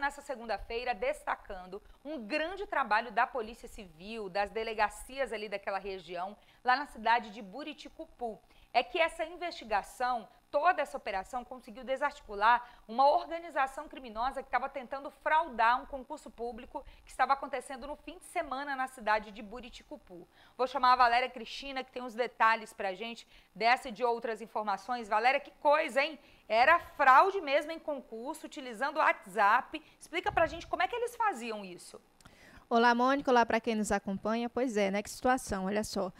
nessa segunda-feira destacando um grande trabalho da Polícia Civil, das delegacias ali daquela região, lá na cidade de Buriticupu. É que essa investigação toda essa operação conseguiu desarticular uma organização criminosa que estava tentando fraudar um concurso público que estava acontecendo no fim de semana na cidade de Buriticupu. Vou chamar a Valéria Cristina, que tem os detalhes para a gente dessa e de outras informações. Valéria, que coisa, hein? Era fraude mesmo em concurso, utilizando o WhatsApp. Explica para a gente como é que eles faziam isso. Olá, Mônica. Olá para quem nos acompanha. Pois é, né? Que situação. Olha só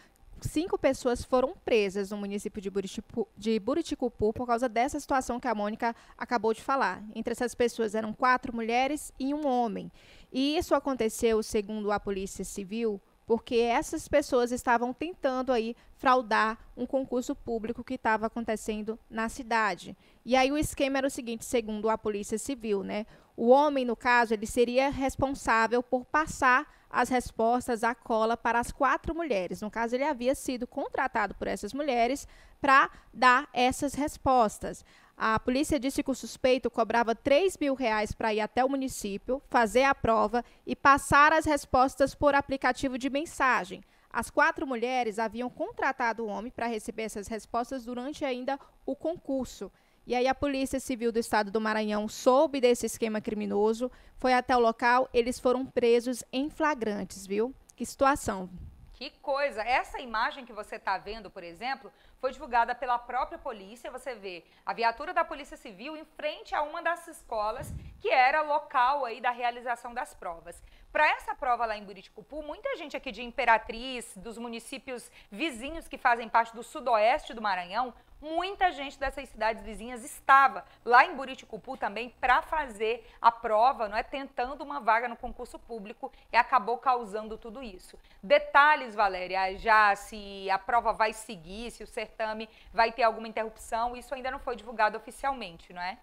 cinco pessoas foram presas no município de, Buriticu, de Buriticupu por causa dessa situação que a Mônica acabou de falar. Entre essas pessoas eram quatro mulheres e um homem. E isso aconteceu, segundo a Polícia Civil, porque essas pessoas estavam tentando aí fraudar um concurso público que estava acontecendo na cidade. E aí o esquema era o seguinte, segundo a Polícia Civil, né? O homem, no caso, ele seria responsável por passar as respostas à cola para as quatro mulheres. No caso, ele havia sido contratado por essas mulheres para dar essas respostas. A polícia disse que o suspeito cobrava 3 mil reais para ir até o município, fazer a prova e passar as respostas por aplicativo de mensagem. As quatro mulheres haviam contratado o homem para receber essas respostas durante ainda o concurso. E aí a Polícia Civil do Estado do Maranhão soube desse esquema criminoso, foi até o local, eles foram presos em flagrantes, viu? Que situação. Que coisa! Essa imagem que você está vendo, por exemplo, foi divulgada pela própria polícia. Você vê a viatura da Polícia Civil em frente a uma das escolas que era local aí da realização das provas. Para essa prova lá em Buriticupu, muita gente aqui de Imperatriz, dos municípios vizinhos que fazem parte do sudoeste do Maranhão, muita gente dessas cidades vizinhas estava lá em Buriticupu também para fazer a prova, não é tentando uma vaga no concurso público e acabou causando tudo isso. Detalhes, Valéria, já se a prova vai seguir, se o certame vai ter alguma interrupção, isso ainda não foi divulgado oficialmente, não é?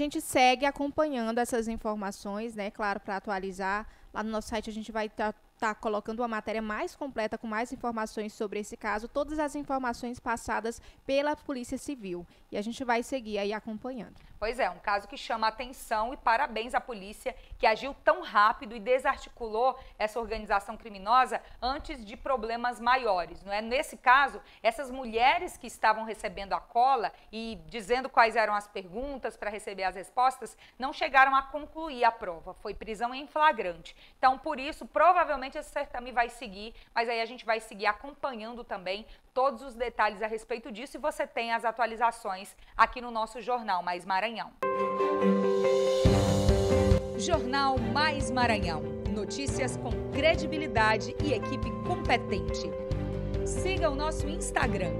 Gente segue acompanhando essas informações, né? Claro, para atualizar. Lá no nosso site a gente vai estar tá está colocando uma matéria mais completa com mais informações sobre esse caso, todas as informações passadas pela Polícia Civil. E a gente vai seguir aí acompanhando. Pois é, um caso que chama atenção e parabéns à polícia que agiu tão rápido e desarticulou essa organização criminosa antes de problemas maiores, não é? Nesse caso, essas mulheres que estavam recebendo a cola e dizendo quais eram as perguntas para receber as respostas, não chegaram a concluir a prova, foi prisão em flagrante. Então, por isso, provavelmente esse certame vai seguir, mas aí a gente vai seguir acompanhando também todos os detalhes a respeito disso e você tem as atualizações aqui no nosso Jornal Mais Maranhão. Jornal Mais Maranhão. Notícias com credibilidade e equipe competente. Siga o nosso Instagram